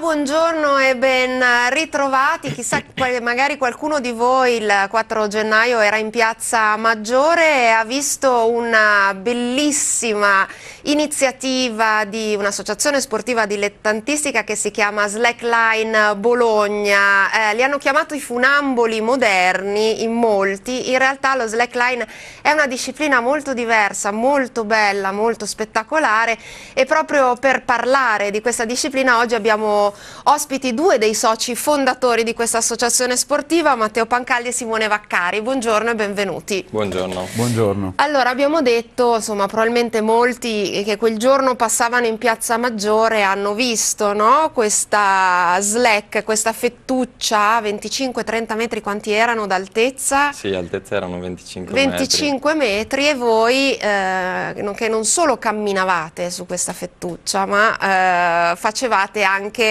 buongiorno e ben ritrovati. Chissà, magari qualcuno di voi il 4 gennaio era in piazza Maggiore e ha visto una bellissima iniziativa di un'associazione sportiva dilettantistica che si chiama Slackline Bologna. Eh, li hanno chiamati i funamboli moderni in molti. In realtà lo slackline è una disciplina molto diversa, molto bella, molto spettacolare e proprio per parlare di questa disciplina oggi abbiamo ospiti due dei soci fondatori di questa associazione sportiva, Matteo Pancalli e Simone Vaccari. Buongiorno e benvenuti. Buongiorno. Buongiorno. Allora, abbiamo detto, insomma, probabilmente molti che quel giorno passavano in Piazza Maggiore hanno visto no? questa slack, questa fettuccia a 25-30 metri, quanti erano d'altezza? Sì, altezza erano 25, 25 metri. metri e voi eh, che non solo camminavate su questa fettuccia, ma eh, facevate anche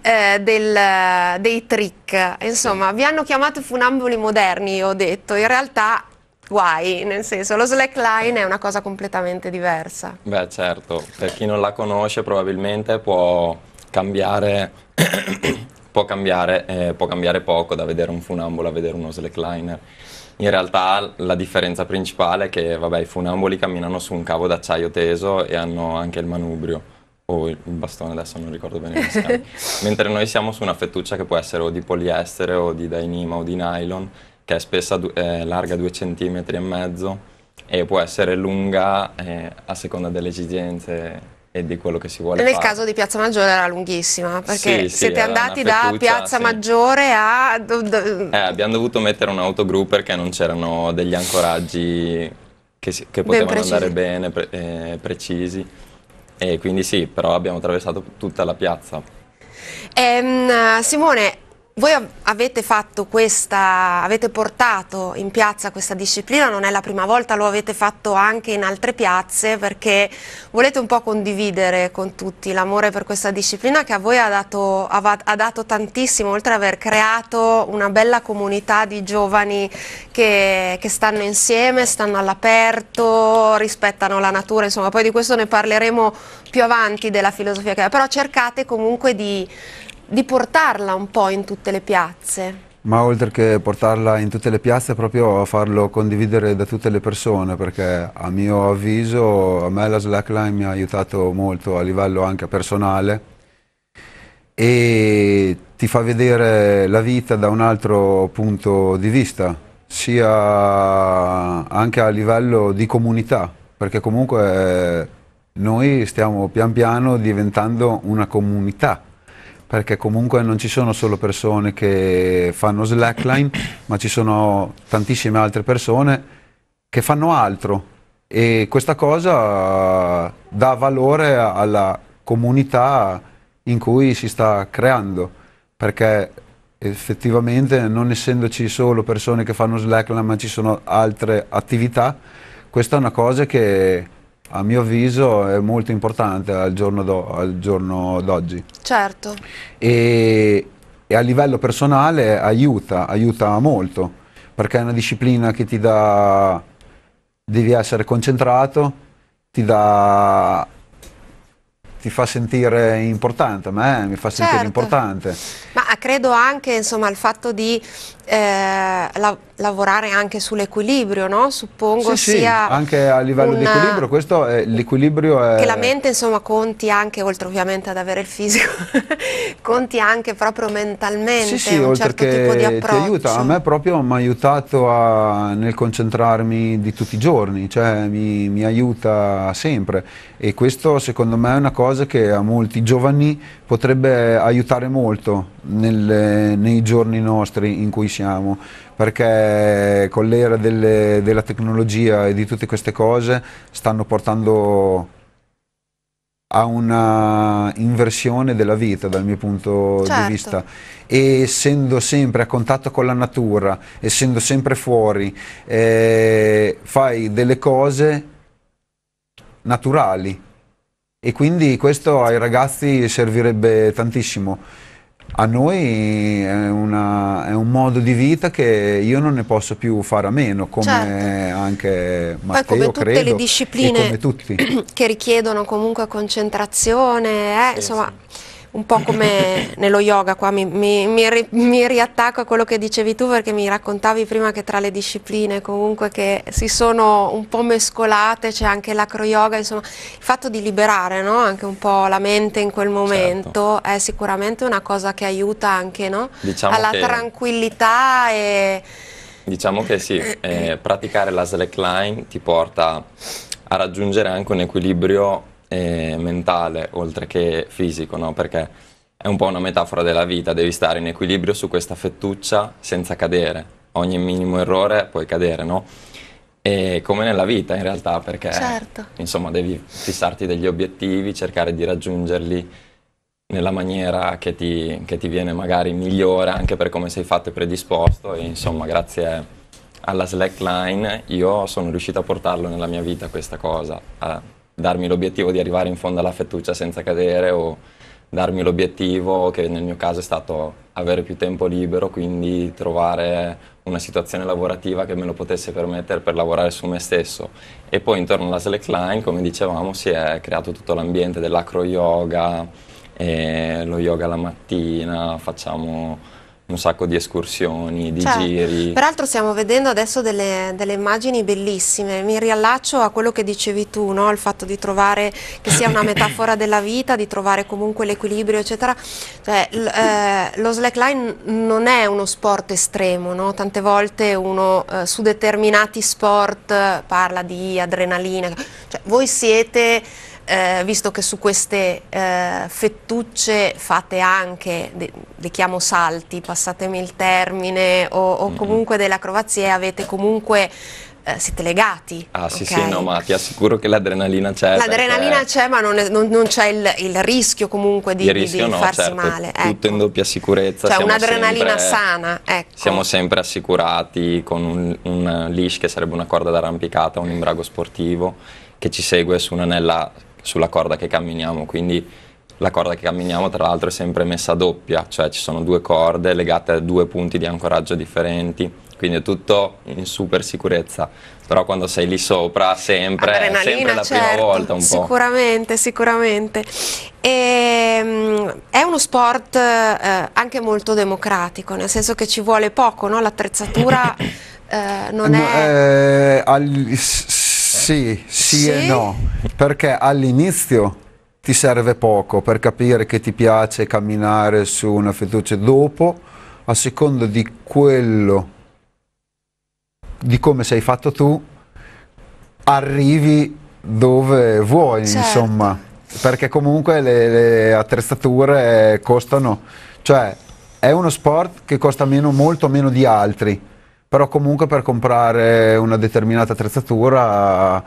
eh, del, dei trick. Insomma, vi hanno chiamato funamboli moderni, ho detto, in realtà guai, nel senso lo slackline è una cosa completamente diversa. Beh certo, per chi non la conosce probabilmente può cambiare, può, cambiare eh, può cambiare poco da vedere un funambolo a vedere uno slackliner. In realtà la differenza principale è che vabbè, i funamboli camminano su un cavo d'acciaio teso e hanno anche il manubrio o il bastone, adesso non ricordo bene come si chiama, mentre noi siamo su una fettuccia che può essere o di poliestere o di dainima o di nylon, che è spessa, eh, larga 2 cm e mezzo e può essere lunga eh, a seconda delle esigenze e di quello che si vuole Nel fare. caso di Piazza Maggiore era lunghissima, perché sì, siete sì, andati da Piazza sì. Maggiore a... Eh, abbiamo dovuto mettere un autogroup perché non c'erano degli ancoraggi che, si, che potevano andare bene, pre, eh, precisi. E quindi sì, però abbiamo attraversato tutta la piazza. Ehm, Simone, voi avete fatto questa, avete portato in piazza questa disciplina, non è la prima volta, lo avete fatto anche in altre piazze perché volete un po' condividere con tutti l'amore per questa disciplina che a voi ha dato, ha, dato tantissimo, oltre ad aver creato una bella comunità di giovani che, che stanno insieme, stanno all'aperto, rispettano la natura, insomma poi di questo ne parleremo più avanti della filosofia che è, però cercate comunque di di portarla un po' in tutte le piazze. Ma oltre che portarla in tutte le piazze, proprio farlo condividere da tutte le persone, perché a mio avviso a me la slackline mi ha aiutato molto a livello anche personale e ti fa vedere la vita da un altro punto di vista, sia anche a livello di comunità, perché comunque noi stiamo pian piano diventando una comunità perché comunque non ci sono solo persone che fanno slackline, ma ci sono tantissime altre persone che fanno altro. E questa cosa dà valore alla comunità in cui si sta creando, perché effettivamente non essendoci solo persone che fanno slackline, ma ci sono altre attività, questa è una cosa che a mio avviso è molto importante al giorno, d'oggi. Certo. E, e, a livello personale aiuta, aiuta molto, perché è una disciplina che ti dà, devi essere concentrato, ti dà ti fa sentire importante, a me mi fa sentire certo. importante. Ma credo anche insomma, il fatto di eh, la, lavorare anche sull'equilibrio, no? suppongo sì, sia... Sì, anche a livello una... di equilibrio, questo è l'equilibrio è... Che la mente insomma conti anche, oltre ovviamente ad avere il fisico, conti anche proprio mentalmente sì, sì, un certo tipo di approccio. ti aiuta, a me proprio mi ha aiutato a, nel concentrarmi di tutti i giorni, cioè mi, mi aiuta sempre e questo secondo me è una cosa che a molti giovani potrebbe aiutare molto nelle, nei giorni nostri in cui siamo, perché con l'era della tecnologia e di tutte queste cose stanno portando a una inversione della vita dal mio punto certo. di vista. E essendo sempre a contatto con la natura, essendo sempre fuori, eh, fai delle cose naturali. E quindi questo ai ragazzi servirebbe tantissimo a noi è, una, è, un modo di vita che io non ne posso più fare a meno, come certo. anche Matteo, Poi come tutte credo, le discipline che richiedono comunque concentrazione, eh, sì, insomma, sì. Un po' come nello yoga, qua mi, mi, mi, ri, mi, riattacco a quello che dicevi tu perché mi raccontavi prima che tra le discipline comunque che si sono un po' mescolate, c'è anche l'acro yoga, insomma il fatto di liberare no? anche un po' la mente in quel momento certo. è sicuramente una cosa che aiuta anche no? diciamo alla che... tranquillità e... Diciamo che sì, eh, praticare la slackline ti porta a raggiungere anche un equilibrio eh, mentale oltre che fisico, no? perché è un po' una metafora della vita, devi stare in equilibrio su questa fettuccia senza cadere, ogni minimo errore puoi cadere, no? E come nella vita in realtà, perché certo. insomma devi fissarti degli obiettivi, cercare di raggiungerli nella maniera che ti, che ti viene magari migliore anche per come sei fatto e predisposto e insomma grazie alla slackline io sono riuscito a portarlo nella mia vita questa cosa, a darmi l'obiettivo di arrivare in fondo alla fettuccia senza cadere o darmi l'obiettivo che nel mio caso è stato avere più tempo libero, quindi trovare una situazione lavorativa che me lo potesse permettere per lavorare su me stesso. E poi intorno alla slackline, come dicevamo, si è creato tutto l'ambiente dell'acro yoga, lo yoga la mattina, facciamo un sacco di escursioni, di certo. giri. Peraltro stiamo vedendo adesso delle, delle, immagini bellissime, mi riallaccio a quello che dicevi tu, no? il fatto di trovare che sia una metafora della vita, di trovare comunque l'equilibrio eccetera. Cioè, eh, lo slackline non è uno sport estremo, no? tante volte uno eh, su determinati sport parla di adrenalina, cioè, voi siete eh, visto che su queste eh, fettucce fate anche, de, le chiamo salti, passatemi il termine, o, o comunque delle acrobazie, avete comunque eh, siete legati. Ah sì okay? sì, no, ma ti assicuro che l'adrenalina c'è. L'adrenalina perché... c'è, ma non, c'è il, il, rischio comunque di, rischio di, di no, farsi certo, male. Tutto ecco. in doppia sicurezza. Cioè un'adrenalina sana, ecco. Siamo sempre assicurati con un, un leash che sarebbe una corda d'arrampicata, un imbrago sportivo che ci segue su un'anella sulla corda che camminiamo, quindi la corda che camminiamo tra l'altro è sempre messa a doppia, cioè ci sono due corde legate a due punti di ancoraggio differenti, quindi è tutto in super sicurezza, però quando sei lì sopra sempre, è sempre la certo, prima volta un po'. Sicuramente, sicuramente. E, um, è uno sport eh, anche molto democratico, nel senso che ci vuole poco, no? l'attrezzatura eh, non no, è... Eh, al, sì, sì, sì? e no, perché all'inizio ti serve poco per capire che ti piace camminare su una fiducia, dopo, a seconda di quello, di come sei fatto tu, arrivi dove vuoi, certo. insomma, perché comunque le, le attrezzature costano, cioè è uno sport che costa meno, molto meno di altri però comunque per comprare una determinata attrezzatura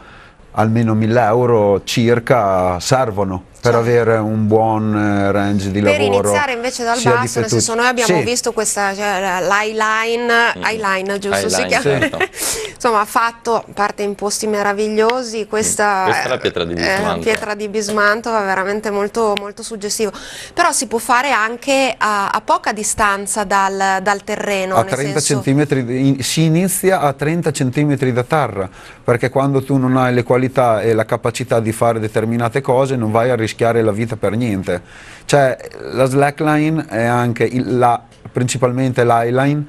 almeno 1000 euro circa servono per certo. avere un buon eh, range di per lavoro. Per iniziare invece dal basso, nel senso noi abbiamo sì. visto questa, cioè, l'eyeline, mm. eyeline giusto si chiama? Certo. Insomma ha fatto parte in posti meravigliosi, questa, questa è la pietra di Bismanto. Eh, pietra di Bismanto è veramente molto, molto suggestivo, però si può fare anche a, a poca distanza dal, dal terreno. A 30 senso... cm, si inizia a 30 cm da terra, perché quando tu non hai le qualità e la capacità di fare determinate cose non vai a rischiare rischiare la vita per niente. Cioè la slackline è anche il, la, principalmente l'highline.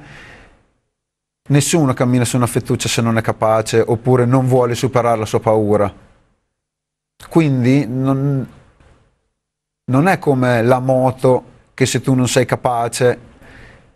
Nessuno cammina su una fettuccia se non è capace oppure non vuole superare la sua paura. Quindi non, non è come la moto che se tu non sei capace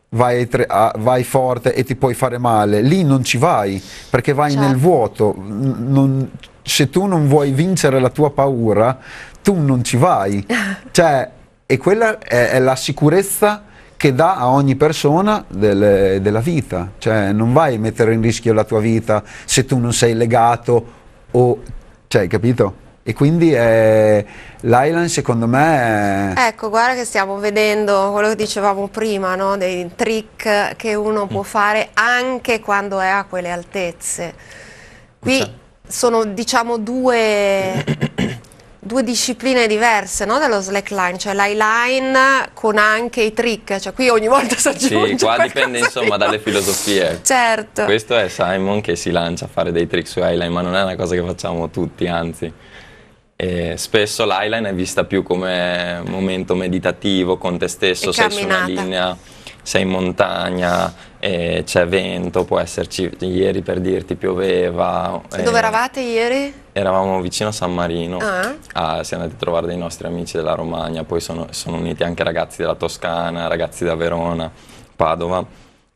vai, vai, forte e ti puoi fare male. Lì non ci vai perché vai certo. nel vuoto. Non, se tu non vuoi vincere la tua paura, tu non ci vai. cioè, e quella è, è, la sicurezza che dà a ogni persona delle, della vita. Cioè, non vai a mettere in rischio la tua vita se tu non sei legato o... Cioè, capito? E quindi eh, l'Island secondo me... È... Ecco, guarda che stiamo vedendo quello che dicevamo prima, no? dei trick che uno può mm. fare anche quando è a quelle altezze. Qui sono diciamo due due discipline diverse no, dello slackline, cioè l'highline con anche i trick, cioè qui ogni volta si aggiunge Sì, qua dipende insomma dalle filosofie. Certo. Questo è Simon che si lancia a fare dei trick su highline, ma non è una cosa che facciamo tutti, anzi. E spesso l'highline è vista più come momento meditativo con te stesso, E sei su una camminata. linea, sei in montagna, e c'è vento, può esserci, ieri per dirti pioveva. E eh, dove eravate ieri? Eravamo vicino a San Marino, Ah. Ah, siamo andati a trovare dei nostri amici della Romagna, poi sono, sono uniti anche ragazzi della Toscana, ragazzi da Verona, Padova.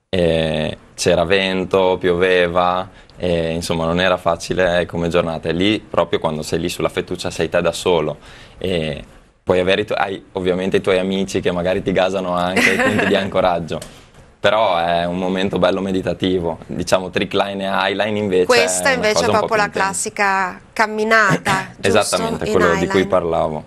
C'era vento, pioveva, e, insomma non era facile come giornata. E lì, proprio quando sei lì sulla fettuccia, sei te da solo. E puoi avere hai ovviamente i tuoi amici che magari ti gasano anche punti di ancoraggio. Però è un momento bello meditativo. Diciamo trickline e highline invece. Questa è invece è proprio la classica camminata? Esattamente, In quello di cui highline. parlavo.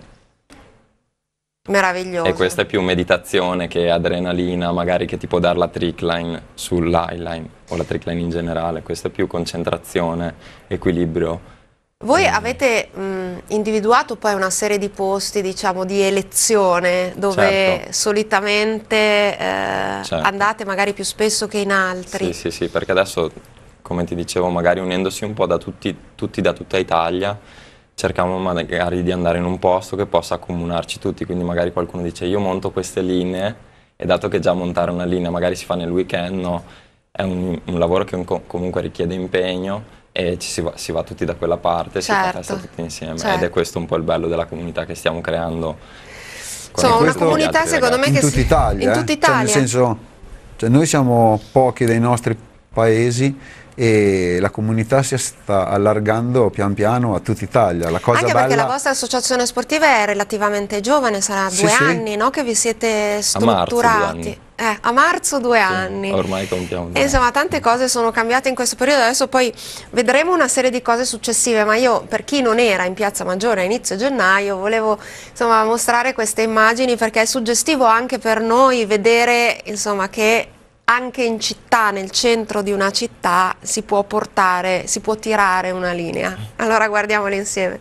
Meraviglioso. E questa è più meditazione che adrenalina, magari che ti può dare la trickline sull'highline o la trickline in generale. Questa è più concentrazione, equilibrio. Voi avete mh, individuato poi una serie di posti, diciamo, di elezione dove Certo. solitamente eh, Certo. andate magari più spesso che in altri. Sì, sì, sì, perché adesso, come ti dicevo, magari unendosi un po' da tutti, tutti da tutta Italia, cerchiamo magari di andare in un posto che possa accomunarci tutti. Quindi magari qualcuno dice io monto queste linee e dato che già montare una linea magari si fa nel weekend, no, è un, un lavoro che un- comunque richiede impegno e ci si va, si va tutti da quella parte, si fa Certo, festa tutti insieme ed certo. è questo un po' il bello della comunità che stiamo creando. con Insomma, una comunità secondo me ragazzi. in che tutta si- Italia. in eh. tutta Cioè, nel Italia. senso, cioè, noi siamo pochi dei nostri paesi e la comunità si sta allargando pian piano a tutta Italia. La cosa Anche bella perché la vostra associazione sportiva è relativamente giovane, sarà Sì, due sì. anni no? che vi siete marzo due strutturati. Eh, a marzo due Sì, anni. Ormai compiamo. due E insomma, tante cose sono cambiate in questo periodo, adesso poi vedremo una serie di cose successive, ma io per chi non era in Piazza Maggiore a inizio gennaio volevo insomma, mostrare queste immagini perché è suggestivo anche per noi vedere insomma, che anche in città, nel centro di una città, si può portare, si può tirare una linea. Allora guardiamole insieme.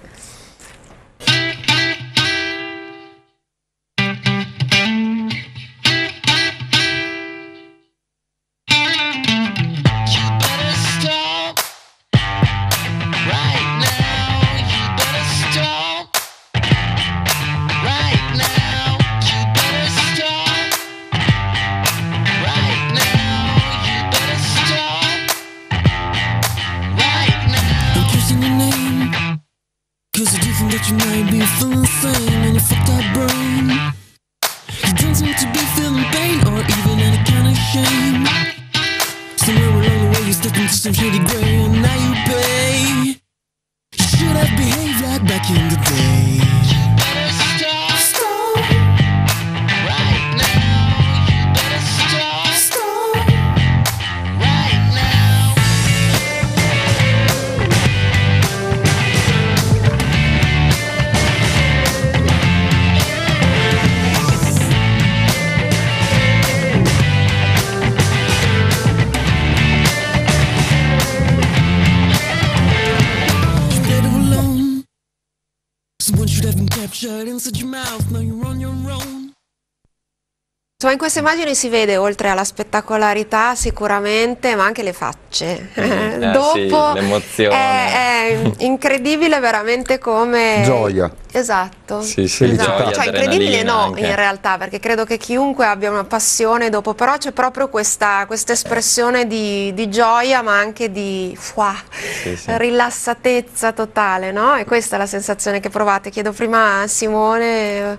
corners of your mouth. no, you Insomma, in queste immagini si vede oltre alla spettacolarità sicuramente, ma anche le facce. Mm, eh Dopo sì, l'emozione. È, è incredibile veramente come... Gioia. Esatto. Sì, sì. Esatto. gioia, Cioè, incredibile no, anche. in realtà, perché credo che chiunque abbia una passione dopo, però c'è proprio questa questa espressione di, di gioia, ma anche di fuà, Sì, sì. rilassatezza totale, no? E questa è la sensazione che provate. Chiedo prima a Simone.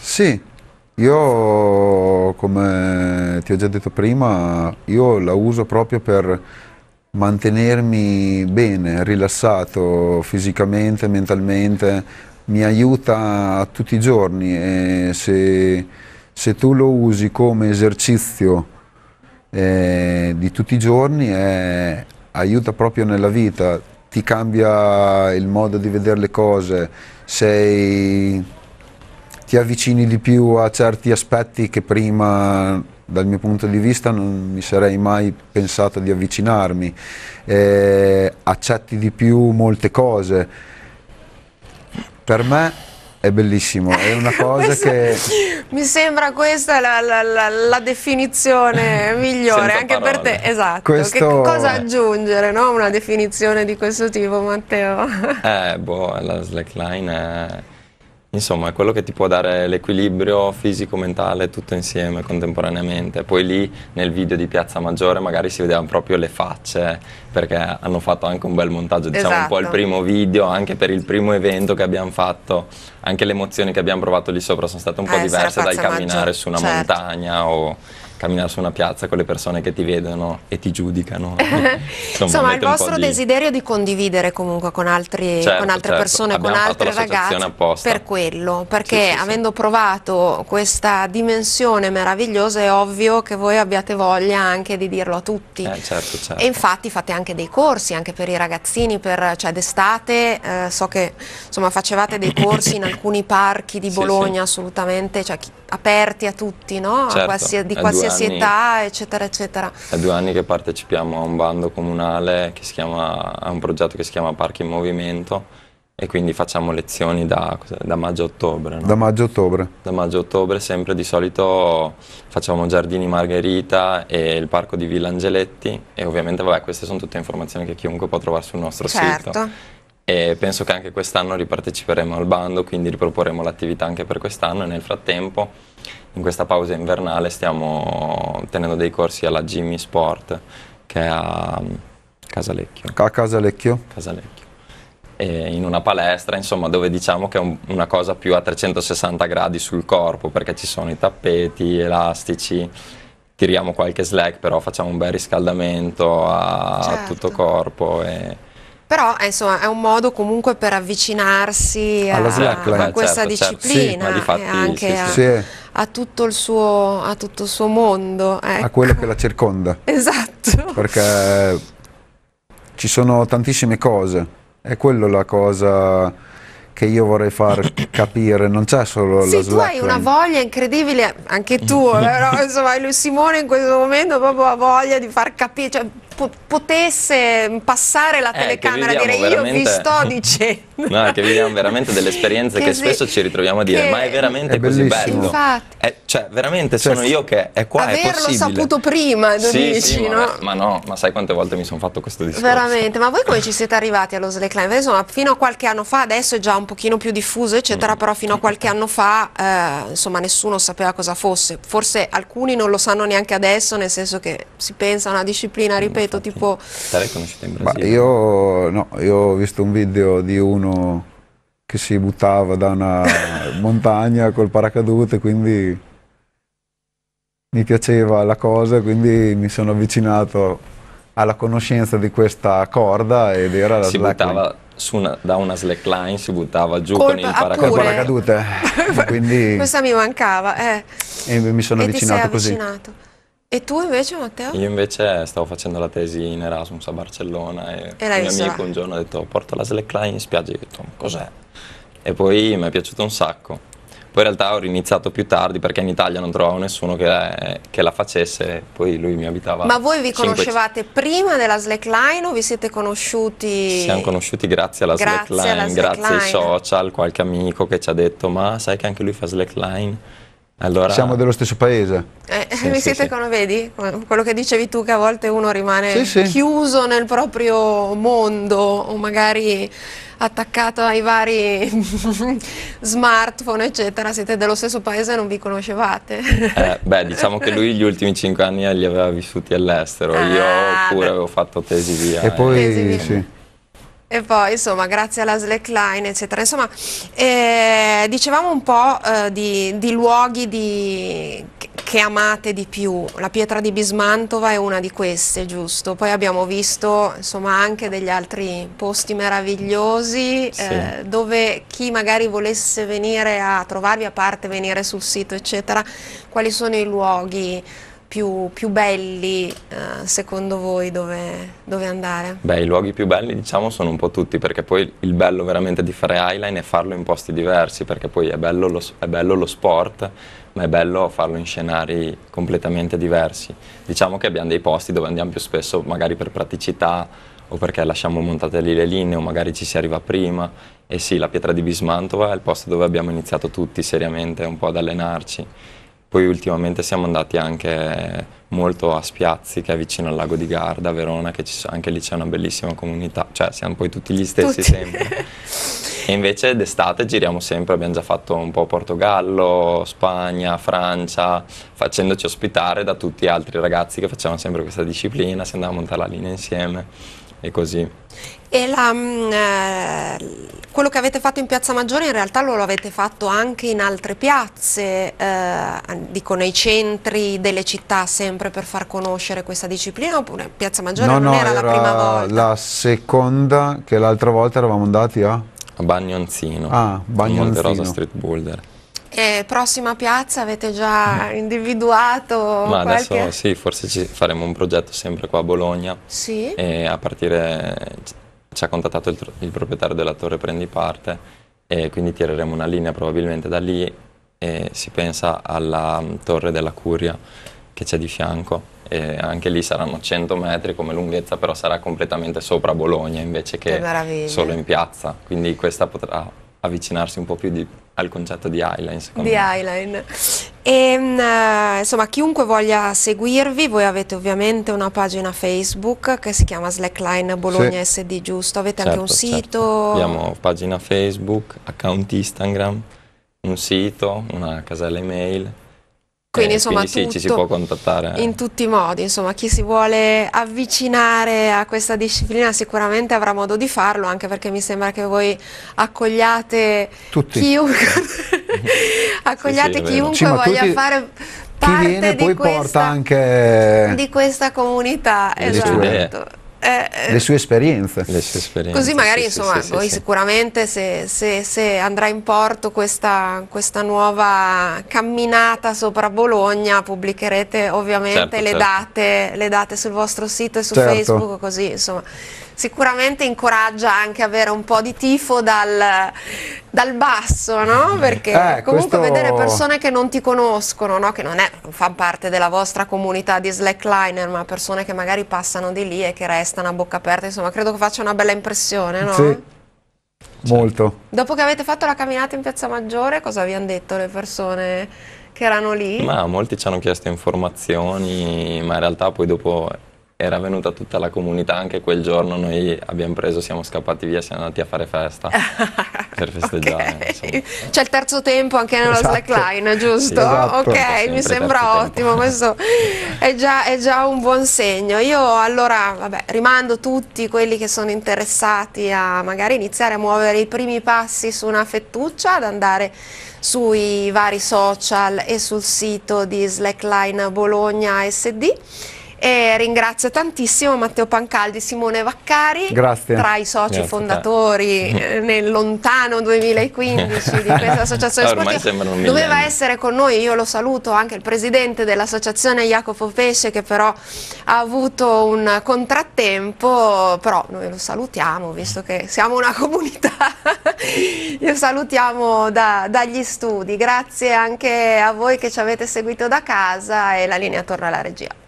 Sì, io come ti ho già detto prima, io la uso proprio per mantenermi bene, rilassato fisicamente, mentalmente, mi aiuta tutti i giorni e se, se tu lo usi come esercizio eh, di tutti i giorni eh, aiuta proprio nella vita, ti cambia il modo di vedere le cose, sei ti avvicini di più a certi aspetti che prima dal mio punto di vista non mi sarei mai pensato di avvicinarmi, Eh, accetti di più molte cose. Per me è bellissimo, è una cosa Questa- che... Mi sembra questa la, la- la- la definizione migliore anche per te. parole. Esatto. Questo- Che cosa aggiungere, no? Una definizione di questo tipo, Matteo? Eh, boh, la slackline è... Insomma, è quello che ti può dare l'equilibrio fisico-mentale tutto insieme contemporaneamente. Poi lì nel video di Piazza Maggiore magari si vedevano proprio le facce perché hanno fatto anche un bel montaggio, diciamo un po' il Esatto. primo video, anche per il primo evento che abbiamo fatto, anche le emozioni che abbiamo provato lì sopra sono state un po' Eh, diverse dal camminare Maggiore, su una certo. montagna o camminare su una piazza con le persone che ti vedono e ti giudicano. Insomma, il un po' vostro di- desiderio di condividere comunque con, altri, Certo, con altre certo. persone, con Abbiamo altri l'associazione ragazzi, apposta. per quello, perché Sì, sì, sì. avendo provato questa dimensione meravigliosa è ovvio che voi abbiate voglia anche di dirlo a tutti. Eh, certo, certo. E infatti fate anche dei corsi anche per i ragazzini, per, cioè d'estate eh, so che insomma facevate dei corsi in alcuni parchi di Sì, Bologna assolutamente, cioè, aperti a tutti, no? A Certo, qualsia- di è due qualsiasi anni. età, eccetera, eccetera. È due anni che partecipiamo a un bando comunale che si chiama, a un progetto che si chiama Parchi in Movimento e quindi facciamo lezioni da, da maggio a ottobre. no? Da maggio a ottobre. Da maggio a ottobre sempre di solito facciamo Giardini Margherita e il parco di Villa Angeletti e ovviamente vabbè, queste sono tutte informazioni che chiunque può trovare sul nostro Certo. sito. E penso che anche quest'anno riparteciperemo al bando, quindi riproporremo l'attività anche per quest'anno e nel frattempo, in questa pausa invernale, stiamo tenendo dei corsi alla Jimmy Sport, che è a mm, Casalecchio. A Casalecchio. Casalecchio. E in una palestra, insomma, dove diciamo che è un- una cosa più a 360 gradi sul corpo, perché ci sono i tappeti, elastici, tiriamo qualche slack, però facciamo un bel riscaldamento a Certo. tutto corpo. E... Però eh, insomma è un modo comunque per avvicinarsi Alla a, a questa Certo, certo. disciplina Sì, ma difatti, e anche sì, a, sì. Sì, a tutto il suo, a tutto il suo mondo. a ecco. quello che la circonda. Esatto. perché ci sono tantissime cose, è quello la cosa che io vorrei far capire, non c'è solo la Sì, tu hai una voglia incredibile, anche tu, però, insomma, lui Simone in questo momento proprio ha voglia di far capire, cioè potesse passare la Eh, telecamera e dire io vi sto dicendo. No, è che viviamo veramente delle esperienze che, Che sì, spesso ci ritroviamo a dire, che- ma è veramente È così bello? Infatti. Eh, cioè, veramente Cioè, sono io che è qua, è Averlo possibile. saputo prima, tu sì, dici, sì, ma, no? ma no, ma sai quante volte mi sono fatto questo discorso? Veramente, ma voi come ci siete arrivati allo slackline? Perché, Insomma, fino a qualche anno fa, adesso è già un pochino più diffuso, eccetera, però fino a qualche anno fa, eh, insomma, nessuno sapeva cosa fosse. Forse alcuni non lo sanno neanche adesso, nel senso che si pensa a una disciplina, ripeto, tipo Te l'hai conosciuta in Ma Brasile? io, no, io ho visto un video di uno che si buttava da una montagna col paracadute, quindi mi piaceva la cosa, quindi mi sono avvicinato alla conoscenza di questa corda ed era la si slackline. buttava su una- da una slackline, si buttava giù Col- con il Col pure. paracadute. paracadute, quindi questa mi mancava, eh. e mi sono e ti sei avvicinato così. E tu invece, Matteo? Io invece stavo facendo la tesi in Erasmus a Barcellona e, E un mio amico un giorno ha detto porta la slackline in spiaggia, io ho detto cos'è? E poi mi è piaciuto un sacco. Poi in realtà ho riniziato più tardi perché in Italia non trovavo nessuno che, che la facesse, poi lui mi abitava Ma voi vi conoscevate prima della slackline o vi siete conosciuti? Ci siamo conosciuti grazie alla Grazie slackline, alla grazie ai slackline. social, qualche amico che ci ha detto ma sai che anche lui fa slackline? Allora, Siamo dello stesso paese. Eh, Sì, vi sì, siete sì. con- vedi? Quello che dicevi tu che a volte uno rimane Sì, sì. chiuso nel proprio mondo o magari attaccato ai vari smartphone, eccetera. Siete dello stesso paese e non vi conoscevate. Eh, beh, diciamo che lui gli ultimi cinque anni li aveva vissuti all'estero, io Ah, pure beh. avevo fatto tesi via. E eh. poi Tesi, sì. E poi, insomma, grazie alla slackline, eccetera. Insomma, eh, dicevamo un po' eh, di, di luoghi di- che- amate di più. La pietra di Bismantova è una di queste, giusto? Poi abbiamo visto, insomma, anche degli altri posti meravigliosi Sì. eh, dove chi magari volesse venire a trovarvi, a parte venire sul sito, eccetera, quali sono i luoghi più, più belli, eh, secondo voi, dove, dove andare? Beh, i luoghi più belli diciamo sono un po' tutti, perché poi il bello veramente di fare highline è farlo in posti diversi, perché poi è bello lo, è bello lo sport, ma è bello farlo in scenari completamente diversi. Diciamo che abbiamo dei posti dove andiamo più spesso, magari per praticità o perché lasciamo montate lì le linee o magari ci si arriva prima. E sì, la pietra di Bismantova è il posto dove abbiamo iniziato tutti seriamente un po' ad allenarci. Poi ultimamente siamo andati anche molto a Spiazzi, che è vicino al lago di Garda, Verona, che anche lì c'è una bellissima comunità, cioè siamo poi tutti gli stessi Tutti. sempre. E invece d'estate giriamo sempre, abbiamo già fatto un po' Portogallo, Spagna, Francia, facendoci ospitare da tutti gli altri ragazzi che facevano sempre questa disciplina, si andava a montare la linea insieme e così. E la, mm, eh, quello che avete fatto in Piazza Maggiore in realtà lo avete fatto anche in altre piazze, eh, dico nei centri delle città sempre per far conoscere questa disciplina oppure Piazza Maggiore No, non no, era, la prima volta? la seconda che l'altra volta eravamo andati a... A Bagnonzino, Ah, Bagnonzino. Monte Rosa Street Boulder. E prossima piazza avete già individuato Ma qualche... adesso sì, forse ci faremo un progetto sempre qua a Bologna Sì? e a partire ci ha contattato il, il proprietario della torre Prendi Parte e quindi tireremo una linea probabilmente da lì e si pensa alla mm, torre della Curia che c'è di fianco e anche lì saranno 100 metri come lunghezza però sarà completamente sopra Bologna invece Che che solo in piazza. Quindi questa potrà avvicinarsi un po' più di- al concetto di Highline secondo di me. Highline. E, mm, eh, insomma, chiunque voglia seguirvi, voi avete ovviamente una pagina Facebook che si chiama Slackline Bologna SD, giusto? Avete anche un Certo, certo. sito? Abbiamo pagina Facebook, account Instagram, un sito, una casella email. Quindi, insomma, sì, ci si tutto può contattare. In tutti i modi, insomma, chi si vuole avvicinare a questa disciplina sicuramente avrà modo di farlo, anche perché mi sembra che voi accogliate Tutti. chiunque, accogliate Sì, sì, chiunque Sì, voglia tutti- fare Chi parte viene di poi questa, porta anche di questa comunità, esatto. Eh, eh, le sue esperienze. le sue esperienze. Così magari sì, insomma sì, voi sì. sicuramente se, se- se andrà in porto questa, questa nuova camminata sopra Bologna pubblicherete ovviamente Certo, le, certo. Date, le date sul vostro sito e su Certo. Facebook così insomma sicuramente incoraggia anche avere un po' di tifo dal, dal basso no? perché Eh, comunque questo- vedere persone che non ti conoscono no? che non, è, non fanno parte della vostra comunità di slackliner ma persone che magari passano di lì e che restano a bocca aperta insomma credo che faccia una bella impressione no? Sì, molto. Dopo che avete fatto la camminata in Piazza Maggiore, cosa vi hanno detto le persone che erano lì? Ma molti ci hanno chiesto informazioni, ma in realtà poi dopo era venuta tutta la comunità, anche quel giorno noi abbiamo preso, siamo scappati via, siamo andati a fare festa per festeggiare. Ok. insomma. C'è il terzo tempo anche nello Esatto. slackline, giusto? Sì, esatto. Ok, mi sembra tempo. ottimo, questo è già, è già un buon segno. Io allora, vabbè, rimando tutti quelli che sono interessati a magari iniziare a muovere i primi passi su una fettuccia, ad andare sui vari social e sul sito di Slackline Bologna SD. E ringrazio tantissimo Matteo Pancaldi, Simone Vaccari, Grazie. tra i soci Grazie fondatori eh, nel lontano 2015 di questa associazione sportiva. Doveva essere con noi, io lo saluto, anche il presidente dell'associazione Jacopo Pesce che però ha avuto un contrattempo, però noi lo salutiamo visto che siamo una comunità, lo salutiamo da- dagli studi, grazie anche a voi che ci avete seguito da casa e la linea torna alla regia.